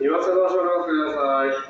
岩瀬の足を長ください。